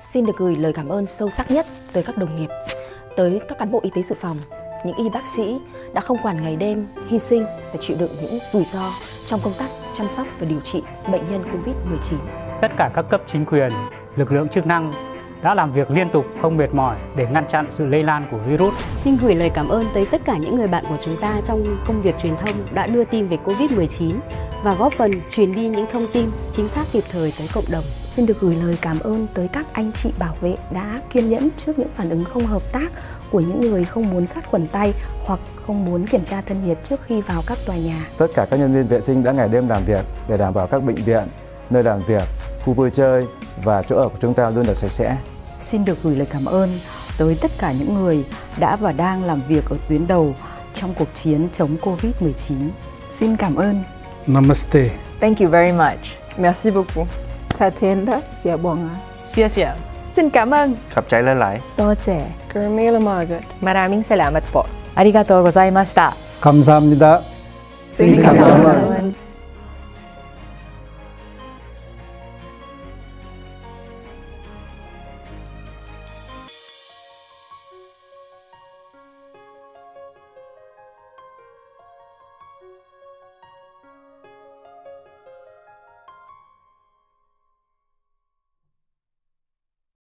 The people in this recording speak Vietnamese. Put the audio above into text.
xin được gửi lời cảm ơn sâu sắc nhất tới các đồng nghiệp, tới các cán bộ y tế dự phòng, những y bác sĩ đã không quản ngày đêm hy sinh và chịu đựng những rủi ro trong công tác chăm sóc và điều trị bệnh nhân Covid-19. Tất cả các cấp chính quyền, lực lượng chức năng đã làm việc liên tục không mệt mỏi để ngăn chặn sự lây lan của virus. Xin gửi lời cảm ơn tới tất cả những người bạn của chúng ta trong công việc truyền thông đã đưa tin về Covid-19 và góp phần truyền đi những thông tin chính xác kịp thời tới cộng đồng. Xin được gửi lời cảm ơn tới các anh chị bảo vệ đã kiên nhẫn trước những phản ứng không hợp tác của những người không muốn sát khuẩn tay hoặc không muốn kiểm tra thân nhiệt trước khi vào các tòa nhà. Tất cả các nhân viên vệ sinh đã ngày đêm làm việc để đảm bảo các bệnh viện, nơi làm việc, khu vui chơi và chỗ ở của chúng ta luôn được sạch sẽ. Xin được gửi lời cảm ơn tới tất cả những người đã và đang làm việc ở tuyến đầu trong cuộc chiến chống Covid-19. Xin cảm ơn. Namaste. Thank you very much. Merci beaucoup. Tatenda siyabonga. Siya siya. Xin cảm ơn. Khắp trái lên lại. Tô trẻ. Gurmila Margaret. Maraming salamat po. Arigatou gozaimashita. Kamsahamnida. Xin cảm ơn.